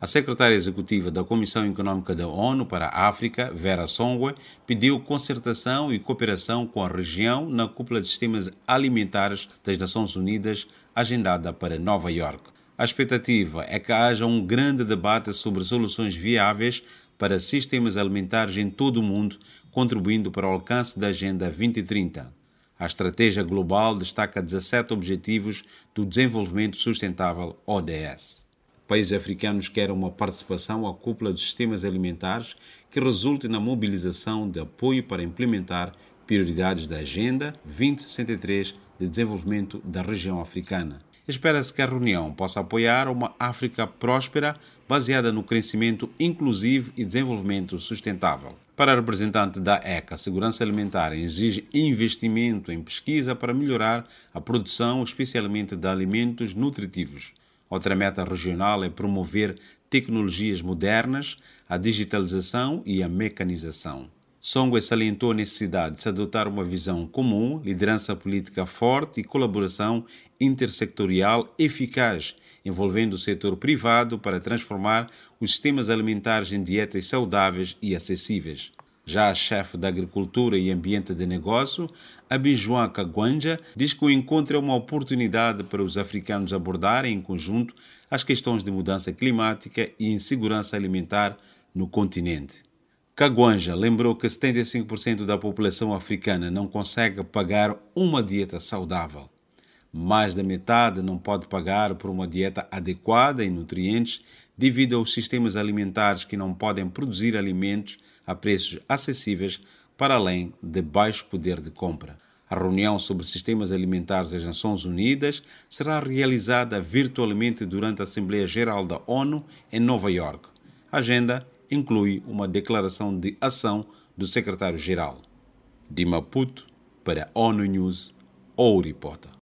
A secretária executiva da Comissão Econômica da ONU para a África, Vera Songwe, pediu concertação e cooperação com a região na cúpula de sistemas alimentares das Nações Unidas, agendada para Nova York. A expectativa é que haja um grande debate sobre soluções viáveis para sistemas alimentares em todo o mundo, contribuindo para o alcance da Agenda 2030. A estratégia global destaca 17 Objetivos do Desenvolvimento Sustentável ODS países africanos querem uma participação à cúpula dos sistemas alimentares que resulte na mobilização de apoio para implementar prioridades da Agenda 2063 de Desenvolvimento da região africana. Espera-se que a reunião possa apoiar uma África próspera baseada no crescimento inclusivo e desenvolvimento sustentável. Para a representante da ECA, a segurança alimentar exige investimento em pesquisa para melhorar a produção, especialmente de alimentos nutritivos. Outra meta regional é promover tecnologias modernas, a digitalização e a mecanização. Songwe salientou a necessidade de se adotar uma visão comum, liderança política forte e colaboração intersectorial eficaz, envolvendo o setor privado para transformar os sistemas alimentares em dietas saudáveis e acessíveis. Já a chefe da Agricultura e Ambiente de Negócio, Abijuan Kagwanja, diz que o encontro é uma oportunidade para os africanos abordarem em conjunto as questões de mudança climática e insegurança alimentar no continente. Kagwanja lembrou que 75% da população africana não consegue pagar uma dieta saudável. Mais da metade não pode pagar por uma dieta adequada em nutrientes devido aos sistemas alimentares que não podem produzir alimentos a preços acessíveis para além de baixo poder de compra. A reunião sobre sistemas alimentares das Nações Unidas será realizada virtualmente durante a Assembleia Geral da ONU em Nova York. A agenda inclui uma declaração de ação do secretário-geral. De Maputo para ONU News, ou Reporter.